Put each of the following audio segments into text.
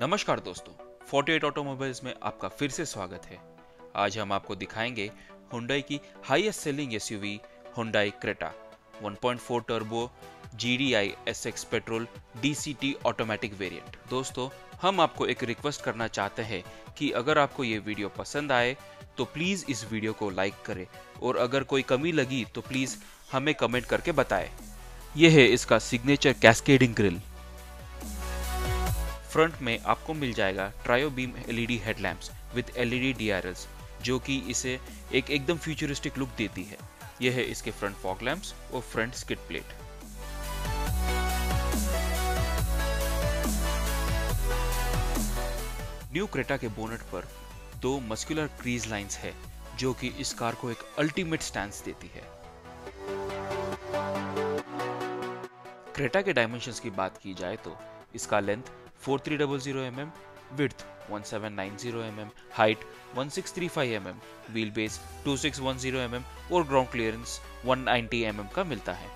नमस्कार दोस्तों 48 ऑटोमोबाइल्स में आपका फिर से स्वागत है। आज हम आपको दिखाएँगे हुंडई की highest selling SUV Hyundai Creta 1.4 turbo GDI SX petrol DCT automatic variant दोस्तों, हम आपको एक रिक्वेस्ट करना चाहते हैं कि अगर आपको ये वीडियो पसंद आए तो प्लीज़ इस वीडियो को लाइक करें और अगर कोई कमी लगी तो प्लीज़ हमें कमेंट करके बताएँ। यह है इसका सिग्नेचर कैस्केडिंग ग्रिल फ्रंट में आपको मिल जाएगा trio beam LED headlamps with LED DRLs, जो कि इसे एक एकदम फ्यूचरिस्टिक लुक देती है। यह है इसके फ्रंट फॉग लैम्प्स और front skid plate new Creta के बोनट पर दो मस्कुलर क्रीज लाइंस है, जो कि इस कार को एक अल्टीमेट स्टैंड देती है। क्रेटा के डायमेंशंस की बात की जाए तो इसका length 4300 mm, width 1790 mm, height 1635 mm, wheel base 2610 mm और ग्राउंड क्लियरेंस 190 mm का मिलता है।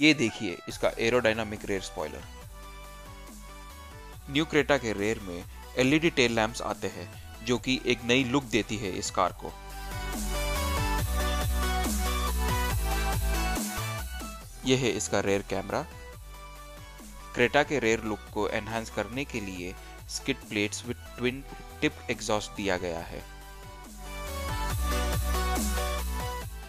ये देखिए इसका aerodynamic rear spoiler new Creta के रेयर में एलईडी टेल लैंप्स आते हैं जो कि एक नई लुक देती है इस कार को। यह है इसका रेयर कैमरा क्रेटा के रेयर लुक को एनहांस करने के लिए skid plates with twin tip exhaust दिया गया है।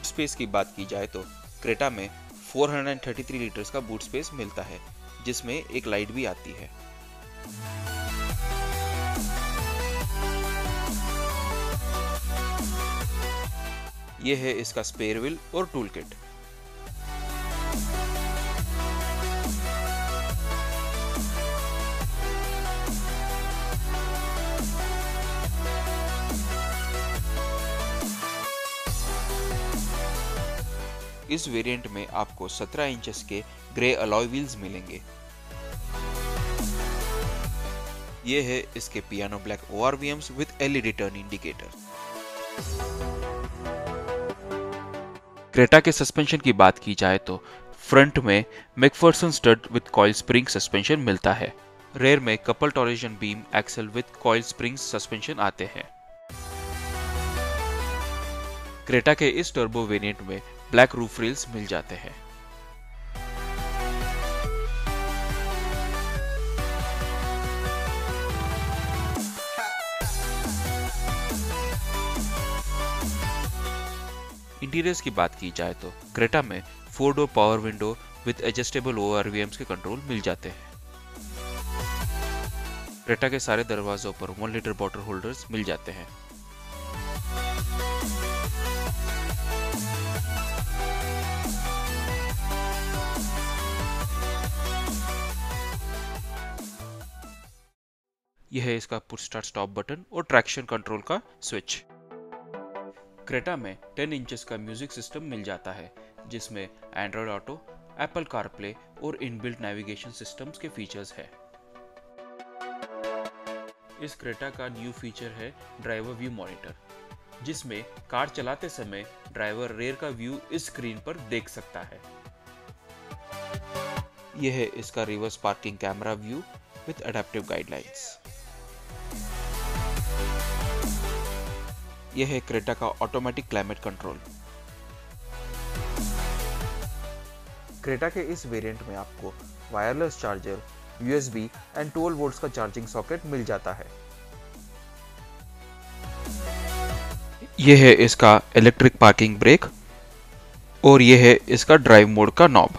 स्पेस की बात की जाए तो क्रेटा में 433 लीटर्स का बूट स्पेस मिलता है, जिसमें एक लाइट भी आती है। यह है इसका स्पेयर व्हील और टूल किट इस वेरिएंट में आपको 17 इंचेस के ग्रे अलॉय व्हील्स मिलेंगे। ये है इसके piano black O R with LED turn indicator Creta के सस्पेंशन की बात की जाए तो फ्रंट में MacPherson strut with coil spring suspension मिलता है। रेयर में couple torsion beam axle with coil spring suspension आते हैं। क्रेटा के इस टर्बो वेरिएंट में ब्लैक रूफ रेल्स मिल जाते हैं। इंटीरियर्स की बात की जाए तो क्रेटा में four door power window with adjustable O K control मिल जाते हैं। क्रेटा के सारे दरवाजों पर वन लीटर वाटर होल्डर्स मिल जाते हैं। यह है इसका पुट स्टार्ट स्टॉप बटन और ट्रैक्शन कंट्रोल का स्विच क्रेटा में 10 इंचेस का म्यूज़िक सिस्टम मिल जाता है, जिसमें एंड्रॉयड ऑटो एप्पल कारप्ले और इनबिल्ट नेविगेशन सिस्टम्स के फीचर्स है. इस क्रेटा का न्यू फीचर है ड्राइवर व्यू मॉनिटर जिसमें कार चलाते समय ड्राइवर रेयर का व्यू इस स्क्रीन पर देख सकता है. यह है इसका reverse parking camera view with adaptive guidelines यह है क्रेटा का ऑटोमेटिक क्लाइमेट कंट्रोल क्रेटा के इस वेरिएंट में आपको wireless charger USB and 12 volts का चार्जिंग सॉकेट मिल जाता है। यह है इसका इलेक्ट्रिक पार्किंग ब्रेक और यह है इसका ड्राइव मोड का नॉब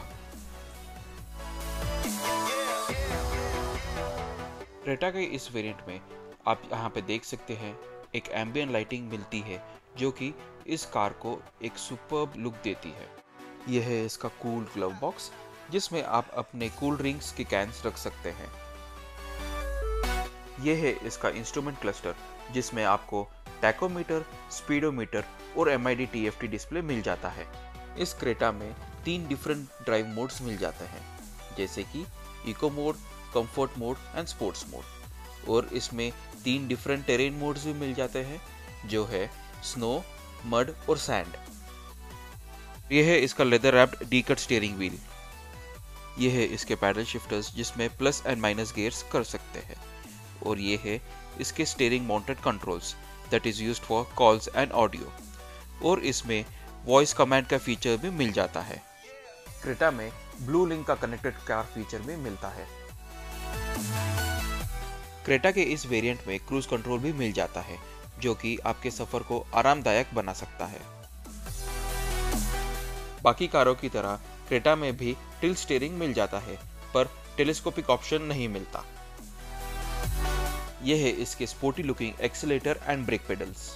क्रेटा के इस वेरिएंट में आप यहाँ पे देख सकते हैं एक एम्बियन लाइटिंग मिलती है, जो कि इस कार को एक सुपर लुक देती है। यह है इसका कूल ग्लव बॉक्स जिसमें आप अपने कूल ड्रिंक्स के कैंस रख सकते हैं। यह है इसका इंस्ट्रूमेंट क्लस्टर जिसमें आपको टैकोमीटर स्पीडोमीटर और एम आई डी डिस्प्ले मिल जाता है। इस क्रेटा में तीन डिफरेंट ड्राइव मोड्स मिल जाते हैं, जैसे कि eco mode comfort mode and sports mode और इसमें तीन डिफरेंट टेरेन मोड्स भी मिल जाते हैं, जो है स्नो मड और सैंड यह है इसका leather wrapped D cut steering wheel यह है इसके पैडल शिफ्टर्स जिसमें प्लस एंड माइनस गियर्स कर सकते हैं. और ये है इसके steering mounted controls that is used for calls and audio और इसमें वॉइस कमांड का फीचर भी मिल जाता है. क्रेटा में ब्लू लिंक का कनेक्टेड कार फीचर भी मिलता है. क्रेटा के इस वेरिएंट में क्रूज कंट्रोल भी मिल जाता है, जो कि आपके सफ़र को आरामदायक बना सकता है। बाकी कारों की तरह क्रेटा में भी टिल स्टेयरिंग मिल जाता है, पर टेलीस्कोपिक ऑप्शन नहीं मिलता। यह है इसके sporty looking accelerator and brake pedals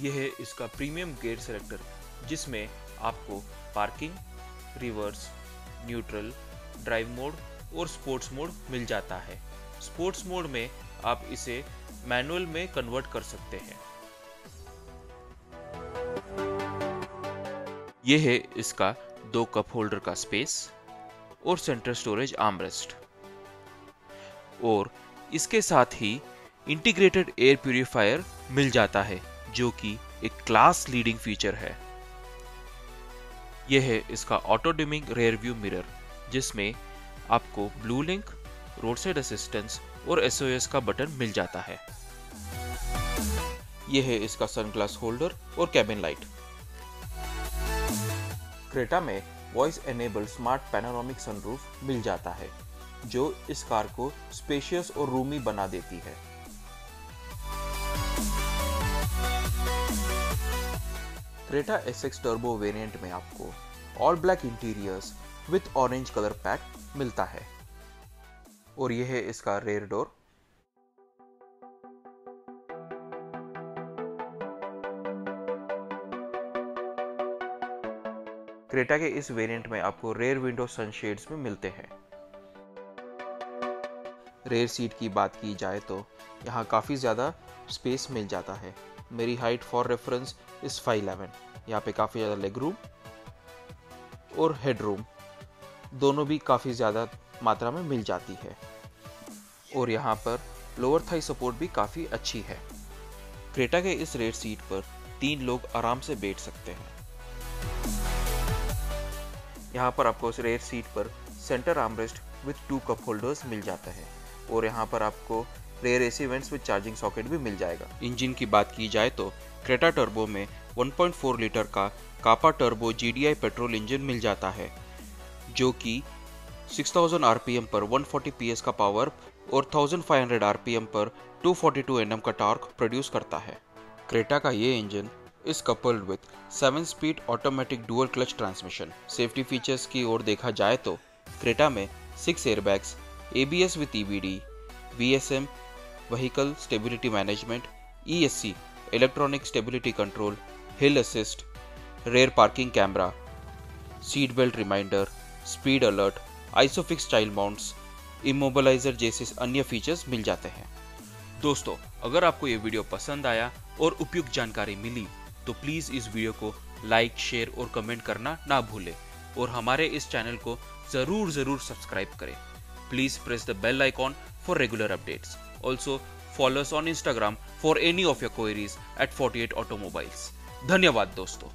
यह है इसका प्रीमियम गेयर सेलेक्टर जिसमें आपको parking reverse neutral drive mode और स्पोर्ट्स मोड मिल जाता है। स्पोर्ट्स मोड में आप इसे मैनुअल में कन्वर्ट कर सकते हैं। यह है इसका दो कप होल्डर का स्पेस और सेंटर स्टोरेज आर्मरेस्ट। और इसके साथ ही इंटीग्रेटेड एयर प्यूरिफायर मिल जाता है, जो कि एक क्लास लीडिंग फीचर है। यह है इसका auto dimming rear view mirror जिसमें आपको Blue Link road side assistance और एस का बटन मिल जाता है। यह है इसका सनग्लास होल्डर और कैबिन लाइट क्रेटा में voice enable smart panoramic sunroof मिल जाता है, जो इस कार को स्पेशियस और रूमी बना देती है। Creta S X turbo variant में आपको all black interiors with orange colour pack मिलता है। और यह है इसका रेयर डोर क्रेटा के इस वेरिएंट में आपको रेयर विंडो सनशेड्स भी मिलते हैं। रेयर सीट की बात की जाए तो यहाँ काफ़ी ज़्यादा स्पेस मिल जाता है। मेरी height for reference is five eleven यहाँ पे काफ़ी ज़्यादा लेग रूम और हेड रूम दोनों भी काफ़ी ज़्यादा मात्रा में मिल जाती है। और यहाँ पर लोअर थाई सपोर्ट भी काफ़ी अच्छी है। क्रेटा के इस रेड सीट पर तीन लोग आराम से बैठ सकते हैं। यहाँ पर आपको इस रेयर सीट पर centre armrest with two cup holders मिल जाता है। और यहाँ पर आपको rear AC vents with charging socket भी मिल जाएगा। इंजन की बात की जाए तो क्रेटा टर्बो में 1.4 लीटर का Kappa turbo GDI petrol engine मिल जाता है, जो कि 6000 आरपीएम पर 140 पीएस का पावर और 1500 आरपीएम पर 242 एनएम का टॉर्क प्रोड्यूस करता है। क्रेटा का ये engine is coupled with 7 speed automatic dual clutch transmission safety features की ओर देखा जाए तो क्रेटा में six airbags ABS with EBD VSM vehicle stability management ESC electronic stability control hill assist rear parking camera seat belt reminder speed alert ISOFIX child mounts immobiliser जैसे अन्य features मिल जाते हैं। दोस्तों, अगर आपको ये वीडियो पसंद आया और उपयुक्त जानकारी मिली तो प्लीज़ इस वीडियो को लाइक शेयर और कमेंट करना ना भूलें और हमारे इस चैनल को ज़रूर ज़रूर सब्सक्राइब करें। Please press the bell icon for regular updates also follow us on Instagram for any of your queries at 48 automobiles धन्यवाद दोस्तों।